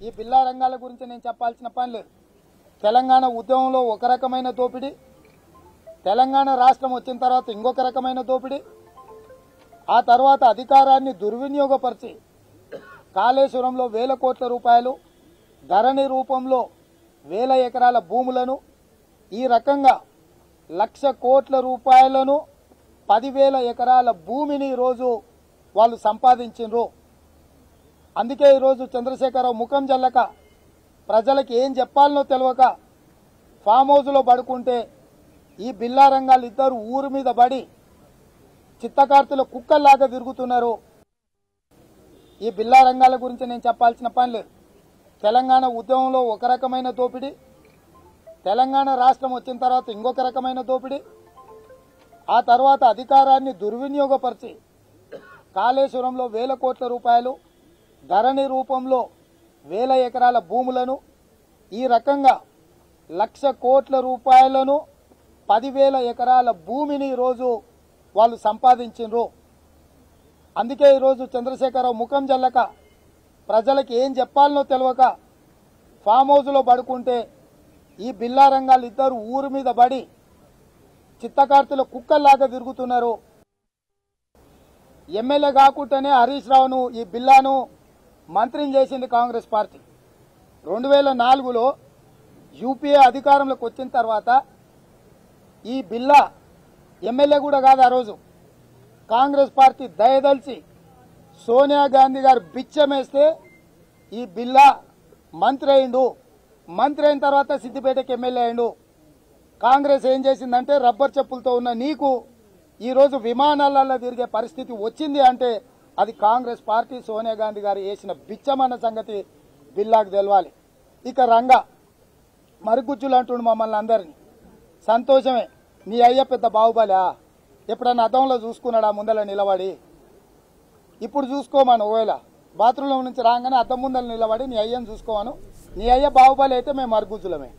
ఈ బిల్లా రంగాల గురించి నేను చెప్పాల్సిన పని లేదు. తెలంగాణ ఉద్యమంలో ఒక రకమైన దోపిడీ తెలంగాణ రాష్ట్రం వచ్చిన తర్వాత ఇంకొక రకమైన దోపిడీ ఆ తర్వాత అధికారాన్ని దుర్వినియోగపరిచి కాళేశ్వరంలో వేల కోట్ల రూపాయలు ధరణి రూపంలో వేల ఎకరాల భూములను ఈ రకంగా లక్ష కోట్ల రూపాయలను పదివేల ఎకరాల భూమిని ఈరోజు వాళ్ళు సంపాదించిండ్రు. అందుకే ఈరోజు చంద్రశేఖరరావు ముఖం జల్లక ప్రజలకు ఏం చెప్పాలనో తెలియక ఫామ్ హౌస్లో పడుకుంటే ఈ బిల్లా రంగాలు ఇద్దరు ఊరు మీద పడి చిత్తకార్తెల కుక్కల్లాగా తిరుగుతున్నారు. ఈ బిల్లా రంగాల గురించి నేను చెప్పాల్సిన పని లేదు. తెలంగాణ ఉద్యమంలో ఒక రకమైన దోపిడీ తెలంగాణ రాష్ట్రం వచ్చిన తర్వాత ఇంకొక రకమైన దోపిడీ ఆ తర్వాత అధికారాన్ని దుర్వినియోగపరిచి కాళేశ్వరంలో వేల కోట్ల రూపాయలు ధరణి రూపంలో వేల ఎకరాల భూములను ఈ రకంగా లక్ష కోట్ల రూపాయలను పదివేల ఎకరాల భూమిని ఈరోజు వాళ్ళు సంపాదించిండ్రు. అందుకే ఈరోజు చంద్రశేఖరరావు ముఖం జల్లక ప్రజలకు ఏం చెప్పాలనో తెలియక ఫామ్ హౌస్లో పడుకుంటే ఈ బిల్లా రంగాలు ఇద్దరు ఊరు మీద పడి చిత్తకార్తెల కుక్కల్లాగా తిరుగుతున్నారు. ఎమ్మెల్యే కాకుండానే హరీష్ రావును ఈ బిల్లాను మంత్రిని చేసింది కాంగ్రెస్ పార్టీ. రెండు వేల నాలుగులో యూపీఏ అధికారంలోకి వచ్చిన తర్వాత ఈ బిల్లా ఎమ్మెల్యే కూడా కాదు ఆ రోజు. కాంగ్రెస్ పార్టీ దయదలిచి సోనియా గాంధీ గారు బిచ్చమేస్తే ఈ బిల్లా మంత్రి అయిండు. మంత్రి అయిన తర్వాత సిద్దిపేటకి ఎమ్మెల్యే అయిండు. కాంగ్రెస్ ఏం చేసిందంటే రబ్బర్ చెప్పులతో ఉన్న నీకు ఈరోజు విమానాలలో తిరిగే పరిస్థితి వచ్చింది అంటే అది కాంగ్రెస్ పార్టీ సోనియా గాంధీ గారు వేసిన బిచ్చమన్న సంగతి బిల్లాకు తెలవాలి. ఇక రంగా మరుగుజ్జులు అంటుండు మమ్మల్ని అందరినీ. సంతోషమే. నీ అయ్య పెద్ద బాహుబలా ఎప్పుడన్నా అద్దంలో చూసుకున్నాడా ముందర నిలబడి? ఇప్పుడు చూసుకోమను ఒకవేళ. బాత్రూంలో నుంచి రాగానే అద్దం ముందర నిలబడి నీ అయ్యని చూసుకోమను. నీ అయ్య బాహుబలి అయితే మేము మరుగుజ్జులమే.